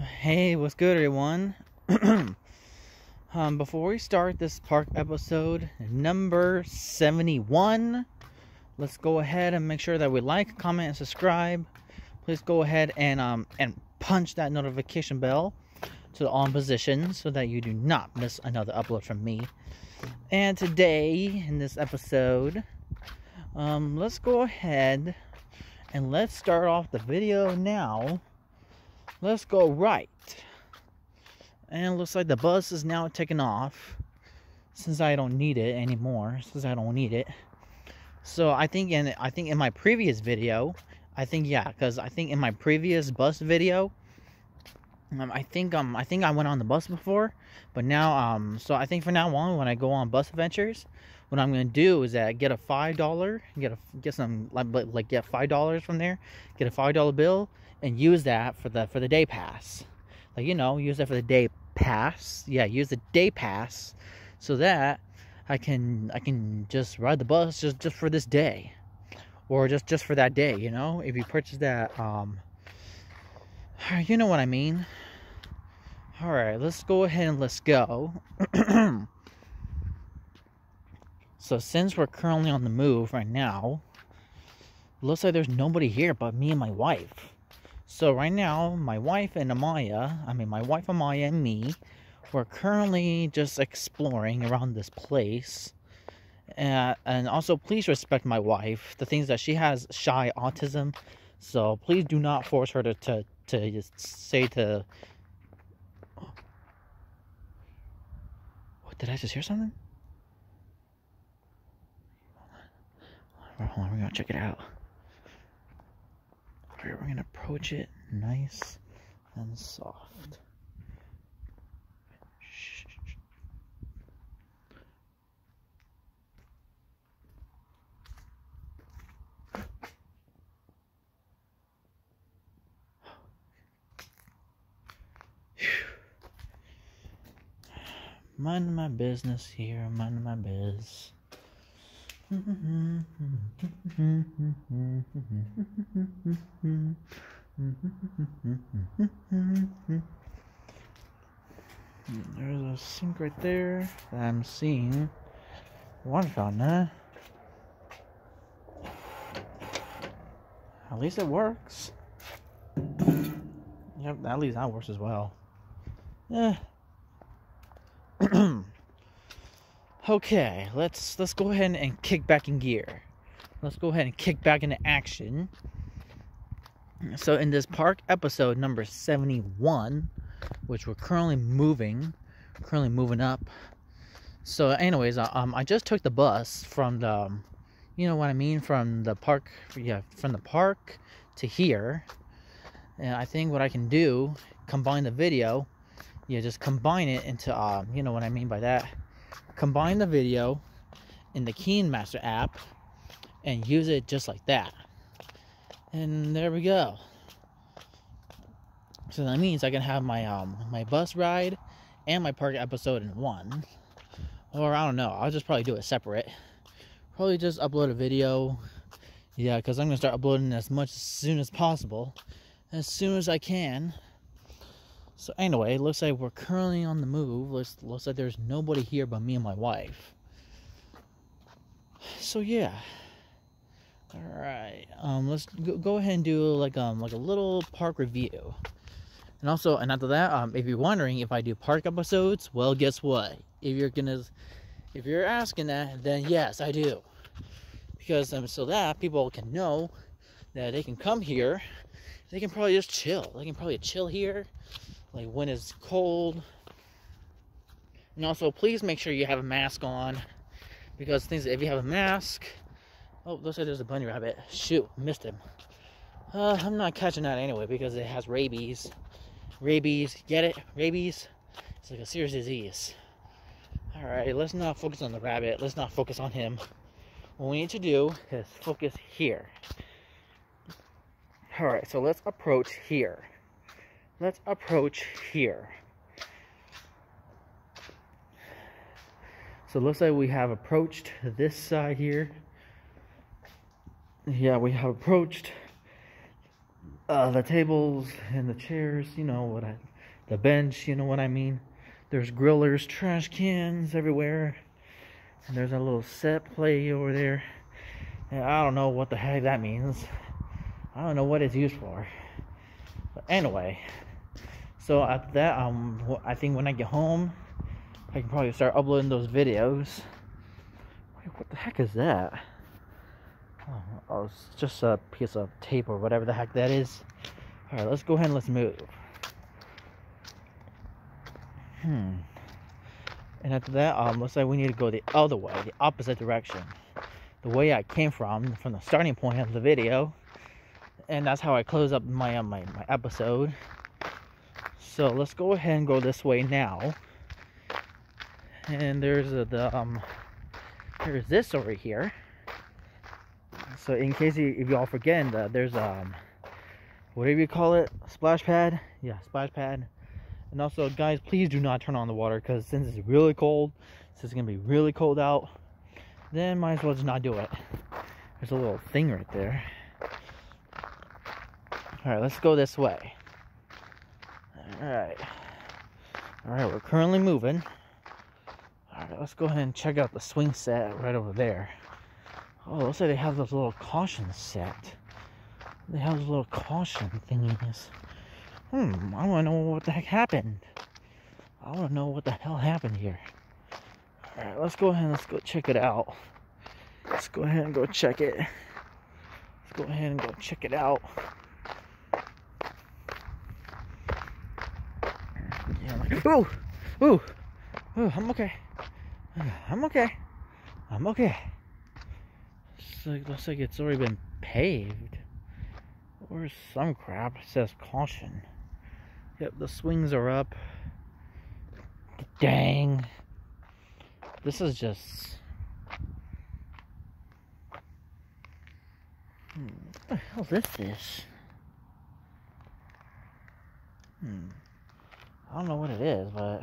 Hey, what's good, everyone? um, before we start this park episode number 71, let's go ahead and make sure that we like, comment, and subscribe. Please go ahead and um and punch that notification bell to the on position so that you do not miss another upload from me. And today in this episode, um, let's go ahead and let's start off the video now let's go right. And looks like the bus is now taking off since I don't need it anymore. Since I don't need it. So I think in I think in my previous video, I think yeah, because I think in my previous bus video, um, I think um I think I went on the bus before, but now um so I think for now on when I go on bus adventures, what I'm gonna do is that get a five dollar, get a get some like like get five dollars from there, get a five dollar bill, and use that for the for the day pass. Like you know, use that for the day pass. Yeah, use the day pass so that I can I can just ride the bus just just for this day, or just just for that day. You know, if you purchase that, um, you know what I mean. All right, let's go ahead and let's go. so since we're currently on the move right now, looks like there's nobody here but me and my wife. So right now, my wife and Amaya, I mean my wife Amaya and me, we're currently just exploring around this place. Uh, and also, please respect my wife. The things that she has shy autism, so please do not force her to to, to just say to. What did I just hear something? Hold on we're gonna check it out. Alright, we're gonna approach it nice and soft. Mind my business here, mind my biz. There's a sink right there that I'm seeing. One fountain, huh? At least it works. Yep, at least that works as well. Yeah. Eh. Okay, let's let's go ahead and kick back in gear. Let's go ahead and kick back into action. So in this park episode number 71, which we're currently moving, currently moving up. So anyways, uh, um I just took the bus from the um, you know what I mean from the park yeah, from the park to here. And I think what I can do, combine the video, yeah, just combine it into um, you know what I mean by that combine the video in the KineMaster app and use it just like that. And there we go. So that means I can have my um my bus ride and my park episode in one. Or I don't know, I'll just probably do it separate. Probably just upload a video. Yeah, because I'm gonna start uploading as much as soon as possible. As soon as I can. So anyway, looks like we're currently on the move. Looks looks like there's nobody here but me and my wife. So yeah. All right. Um, let's go, go ahead and do like um like a little park review. And also, and after that, um, if you're wondering if I do park episodes, well, guess what? If you're gonna, if you're asking that, then yes, I do. Because um, so that people can know that they can come here, they can probably just chill. They can probably chill here, like when it's cold. And also, please make sure you have a mask on because things if you have a mask, oh, looks like there's a bunny rabbit. Shoot, missed him. Uh, I'm not catching that anyway because it has rabies. Rabies, get it? Rabies. It's like a serious disease. All right, let's not focus on the rabbit. Let's not focus on him. What we need to do is focus here. All right, so let's approach here let's approach here. So it looks like we have approached this side here. Yeah, we have approached uh, the tables and the chairs, you know what I, the bench, you know what I mean. There's grillers, trash cans everywhere. And there's a little set play over there. And I don't know what the heck that means. I don't know what it's used for. But anyway, so after that, um, I think when I get home, I can probably start uploading those videos. Wait, what the heck is that? Oh, it's just a piece of tape or whatever the heck that is. Alright, let's go ahead and let's move. Hmm. And after that, um, looks like we need to go the other way, the opposite direction. The way I came from, from the starting point of the video. And that's how I close up my, uh, my, my episode. So let's go ahead and go this way now. And there's a, the, um, there's this over here. So in case you, if y'all forget, uh, there's, um, whatever you call it, splash pad. Yeah, splash pad and also, guys, please do not turn on the water because since it's really cold, since it's going to be really cold out, then might as well just not do it. There's a little thing right there. Alright, let's go this way. Alright. Alright, we're currently moving. Alright, let's go ahead and check out the swing set right over there. Oh, like they have those little caution set. They have those little caution thingies. Hmm, I want to know what the heck happened. I want to know what the hell happened here. Alright, let's go ahead and let's go check it out. Let's go ahead and go check it. Let's go ahead and go check it out. Yeah, like, ooh, ooh, ooh, I'm okay. I'm okay. I'm okay. Looks like, looks like it's already been paved. Or some crap. It says caution. Yep, the swings are up. Dang. This is just... Hmm, what the hell is this? Hmm. I don't know what it is, but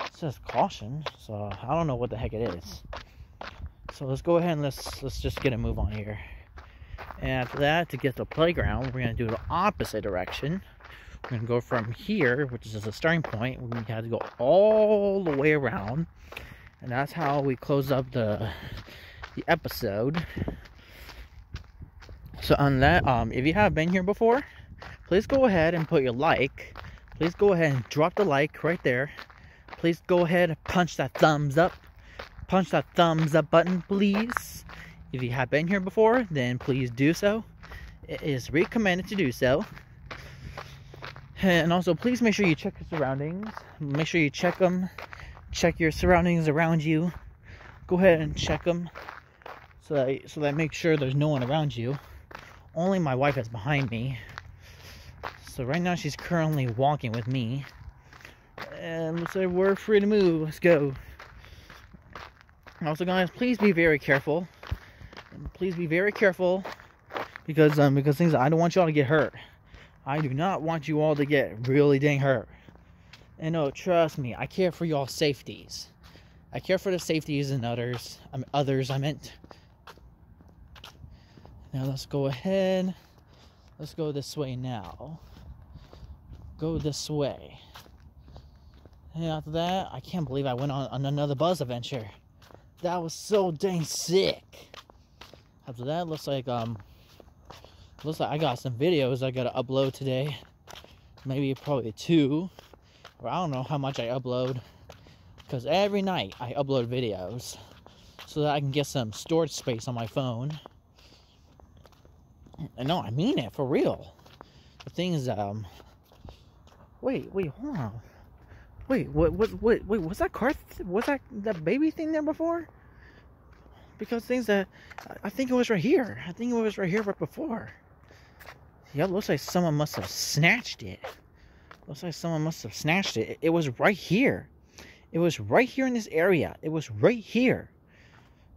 it says caution, so I don't know what the heck it is. So let's go ahead and let's let's just get a move on here. And after that, to get the playground, we're gonna do the opposite direction. We're to go from here, which is a starting point. We have to go all the way around. And that's how we close up the, the episode. So on that, um, if you have been here before, please go ahead and put your like. Please go ahead and drop the like right there. Please go ahead and punch that thumbs up. Punch that thumbs up button, please. If you have been here before, then please do so. It is recommended to do so. And also, please make sure you check your surroundings. Make sure you check them. Check your surroundings around you. Go ahead and check them so that so that make sure there's no one around you. Only my wife is behind me. So right now she's currently walking with me. And like we're free to move. Let's go. Also, guys, please be very careful. Please be very careful because um because things I don't want y'all to get hurt. I do not want you all to get really dang hurt. And no, trust me, I care for y'all safeties. I care for the safeties and others. I mean, others, I meant. Now let's go ahead. Let's go this way now. Go this way. And after that, I can't believe I went on, on another buzz adventure. That was so dang sick. After that, looks like um looks like I got some videos I gotta upload today. Maybe probably two. Or I don't know how much I upload. Because every night I upload videos. So that I can get some storage space on my phone. And no, I mean it for real. The thing is, um wait, wait, hold on. Wait, what what what wait, was that car was that that baby thing there before? Because things that I think it was right here. I think it was right here right before. Yeah, looks like someone must have snatched it. Looks like someone must have snatched it. It was right here. It was right here in this area. It was right here.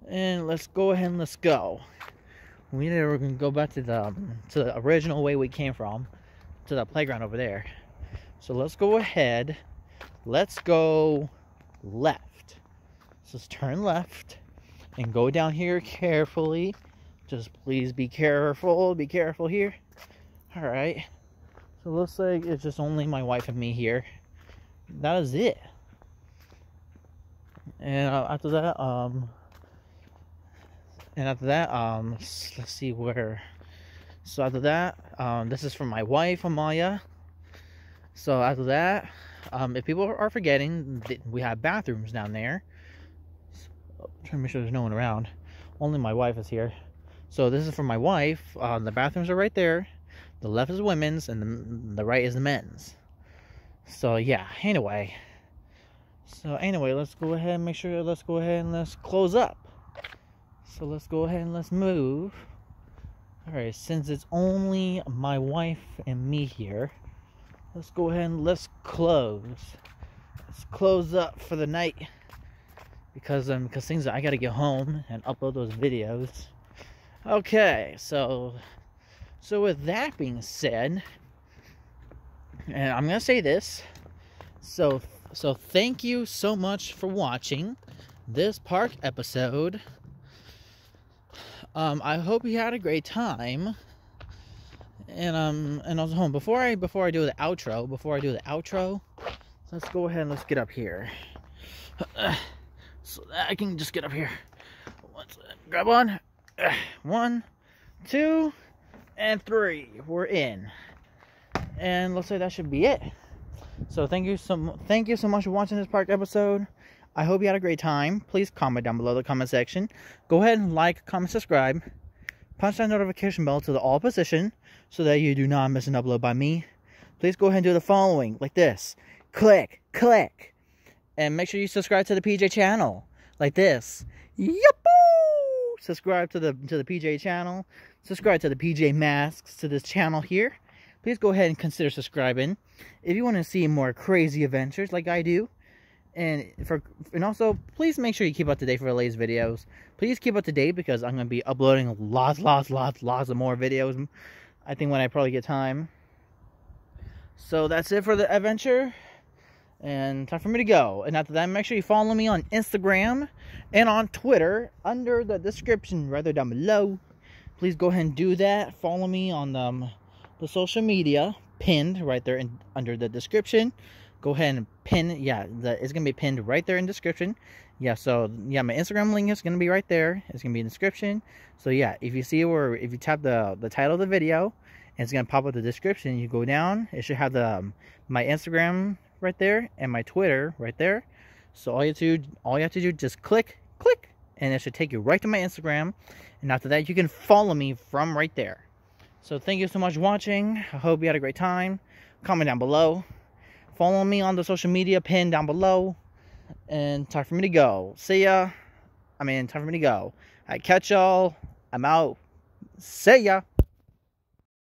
And let's go ahead and let's go. We need to go back to the um, to the original way we came from, to the playground over there. So let's go ahead. Let's go left. So let's turn left and go down here carefully. Just please be careful. Be careful here. Alright. So it looks like it's just only my wife and me here. That is it. And uh, after that, um, and after that, um, let's see where. So after that, um, this is from my wife, Amaya. So after that, um, if people are forgetting, we have bathrooms down there. So, trying to make sure there's no one around. Only my wife is here. So this is for my wife. Uh, the bathrooms are right there. The left is women's, and the, the right is the men's. So yeah. Anyway. So anyway, let's go ahead and make sure. Let's go ahead and let's close up. So let's go ahead and let's move. Alright, since it's only my wife and me here, let's go ahead and let's close. Let's close up for the night. Because um because things I gotta get home and upload those videos. Okay, so so with that being said, and I'm gonna say this. So so thank you so much for watching this park episode. Um, I hope you had a great time. And um, and I was home before I before I do the outro. Before I do the outro, let's go ahead and let's get up here, so that I can just get up here. Grab one, one, two, and three. We're in, and let's say that should be it. So thank you so thank you so much for watching this park episode. I hope you had a great time. Please comment down below the comment section. Go ahead and like, comment, subscribe. Punch that notification bell to the all position so that you do not miss an upload by me. Please go ahead and do the following like this. Click, click. And make sure you subscribe to the PJ channel like this. Yuppoo! Subscribe to the to the PJ channel. Subscribe to the PJ Masks to this channel here. Please go ahead and consider subscribing. If you want to see more crazy adventures like I do, and for and also please make sure you keep up to date for the latest videos. Please keep up to date because i'm going to be uploading lots lots lots lots of more videos i think when i probably get time. So that's it for the adventure and time for me to go. And after that make sure you follow me on instagram and on twitter under the description right there down below. Please go ahead and do that. Follow me on the, um, the social media pinned right there in, under the description go ahead and pin yeah the, it's gonna be pinned right there in description. Yeah so yeah my instagram link is gonna be right there. It's gonna be in description. So yeah if you see where if you tap the the title of the video it's gonna pop up the description. You go down it should have the um, my instagram right there and my twitter right there. So all you have to do all you have to do just click click and it should take you right to my instagram. And after that you can follow me from right there. So thank you so much for watching. I hope you had a great time. Comment down below Follow me on the social media pin down below. And time for me to go. See ya. I mean, time for me to go. I catch y'all. I'm out. See ya.